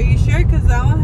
Are you sure? Because that one